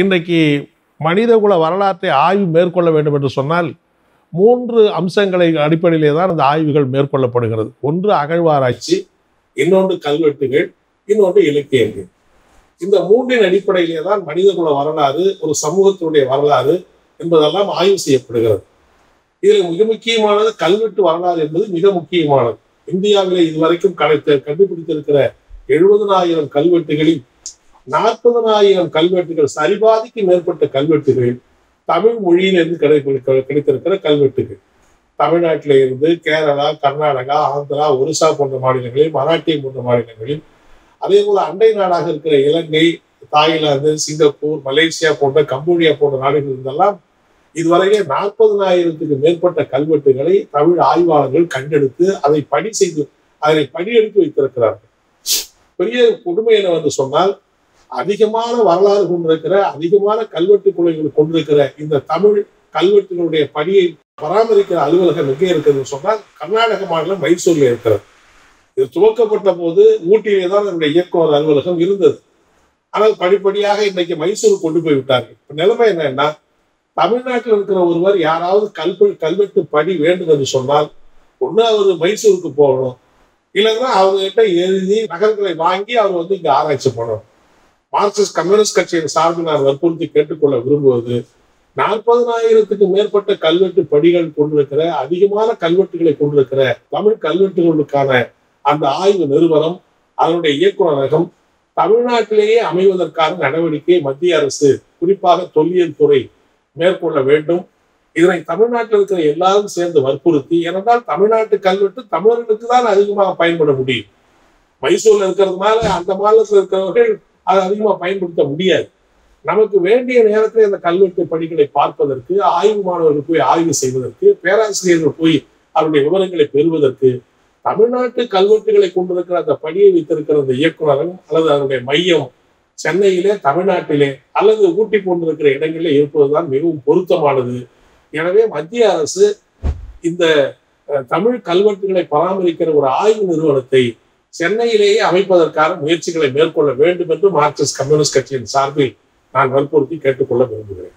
இன்றைக்கு மனிதகுல வரலாற்றை ஆய்வு மேற்கொள்ள வேண்டும் என்று சொன்னால் மூன்று அம்சங்களை அடிப்படையிலே தான் அந்த ஆய்வுகள் மேற்கொள்ளப்படுகிறது. ஒன்று அகழ்வாராய்ச்சி இன்னொன்று கல்வெட்டுகள் இன்னொன்று இலக்கியங்கள். இந்த மூன்றின் அடிப்படையிலே தான் மனிதகுல வரலாறு ஒரு சமூகத்தினுடைய வரலாறு என்பதெல்லாம் ஆய்வு செய்யப்படுகிறது. இதில் மிக முக்கியமானது கல்வெட்டு வரலாறு என்பது மிக முக்கியமானது. இந்தியாவிலே இதுவரைக்கும் கண்டுபிடித்திருக்கிற எழுபதனாயிரம் கல்வெட்டுகளில் நாற்பதனாயிரம் கல்வெட்டுகள் சரிபாதிக்கு மேற்பட்ட கல்வெட்டுகள் தமிழ் மொழியிலிருந்து கிடை கிடைத்திருக்கிற கல்வெட்டுகள். தமிழ்நாட்டில இருந்து கேரளா கர்நாடகா ஆந்திரா ஒரிசா போன்ற மாநிலங்களில் மராட்டியம் போன்ற மாநிலங்களில் அதே போல அண்டை நாடாக இருக்கிற இலங்கை தாய்லாந்து சிங்கப்பூர் மலேசியா போன்ற கம்போடியா போன்ற நாடுகள் இருந்தெல்லாம் இதுவரையிலே நாற்பதனாயிரத்துக்கு மேற்பட்ட கல்வெட்டுகளை தமிழ் ஆய்வாளர்கள் கண்டெடுத்து அதை பணி செய்து அதனை பணியெடுத்து வைத்திருக்கிறார்கள். பெரிய கொடுமை வந்து சொன்னால் அதிகமான வரலாறு கொண்டிருக்கிற அதிகமான கல்வெட்டு குலைகள் கொண்டிருக்கிற இந்த தமிழ் கல்வெட்டுகளுடைய பணியை பராமரிக்கிற அலுவலகம் எங்கே இருக்குதுன்னு சொன்னால் கர்நாடக மாநிலம் மைசூர்ல இருக்கிறது. இது துவக்கப்பட்ட போது ஊட்டியிலே தான் நம்முடைய இயக்குனர் அலுவலகம் இருந்தது. ஆனால் படிப்படியாக இன்னைக்கு மைசூர் கொண்டு போய் விட்டார்கள். இப்போ நிலைமை என்னன்னா தமிழ்நாட்டில் இருக்கிற ஒருவர் யாராவது கல்வெ கல்வெட்டு பணி வேண்டும் என்று சொன்னால் ஒன்று அவர் மைசூருக்கு போகணும். இல்லைன்னா அவங்க கிட்ட எழுதி நகல்களை வாங்கி அவர் வந்து இங்கே ஆராய்ச்சி பண்ணணும். மார்க்சிஸ்ட் கம்யூனிஸ்ட் கட்சியின் சார்பில் நான் வற்புறுத்தி கேட்டுக்கொள்ள விரும்புவது நாற்பதனாயிரத்துக்கு மேற்பட்ட கல்வெட்டு படிகள் கொண்டிருக்கிற அதிகமான கல்வெட்டுகளை கொண்டிருக்கிற தமிழ் கல்வெட்டுகளுக்கான அந்த ஆய்வு நிறுவனம் அதனுடைய இயக்குநரகம் தமிழ்நாட்டிலேயே அமைவதற்கான நடவடிக்கையை மத்திய அரசு குறிப்பாக தொல்லியல் துறை மேற்கொள்ள வேண்டும். இதனை தமிழ்நாட்டில் இருக்கிற எல்லாரும் சேர்ந்து வற்புறுத்தி ஏனென்றால் தமிழ்நாட்டு கல்வெட்டு தமிழர்களுக்கு தான் அதிகமாக பயன்பட முடியும். மைசூர்ல இருக்கிறதுனால அந்த மாநிலத்தில் இருக்கிறவர்கள் அதை அதிகமாக பயன்படுத்த முடியாது. நமக்கு வேண்டிய நேரத்தில் இந்த கல்வெட்டு பணிகளை பார்ப்பதற்கு ஆய்வு மாணவர்கள் போய் ஆய்வு செய்வதற்கு பேராசிரியர்கள் போய் அவருடைய விவரங்களை பெறுவதற்கு தமிழ்நாட்டு கல்வெட்டுகளை கொண்டிருக்கிற அந்த பணியை வைத்திருக்கிற அந்த இயக்குநரும் அல்லது அதனுடைய மையம் சென்னையிலே தமிழ்நாட்டிலே அல்லது ஊட்டி போன்றிருக்கிற இடங்களிலே இருப்பதுதான் மிகவும் பொருத்தமானது. எனவே மத்திய அரசு இந்த தமிழ் கல்வெட்டுகளை பராமரிக்கிற ஒரு ஆய்வு நிறுவனத்தை சென்னையிலேயே அமைப்பதற்கான முயற்சிகளை மேற்கொள்ள வேண்டும் என்று மார்க்சிஸ்ட் கம்யூனிஸ்ட் கட்சியின் சார்பில் நான் வற்புறுத்தி கேட்டுக்கொள்ள விரும்புகிறேன்.